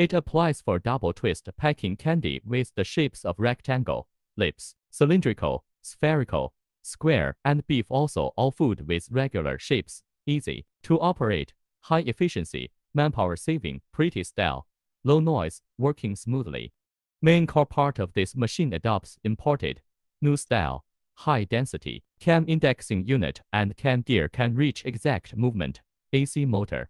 It applies for double twist packing candy with the shapes of rectangle, lips, cylindrical, spherical, square, and beef also all food with regular shapes, easy to operate, high efficiency, manpower saving, pretty style, low noise, working smoothly. Main core part of this machine adopts imported, new style, high density, cam indexing unit and cam gear can reach exact movement, AC motor,